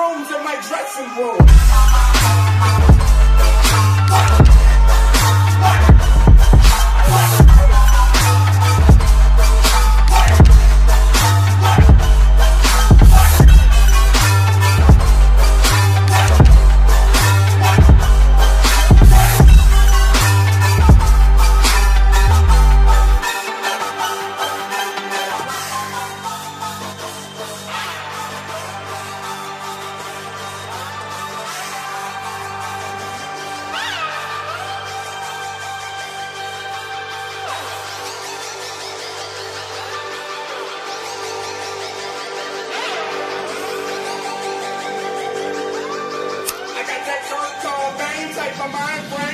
Rooms in my dressing room. my mind frame.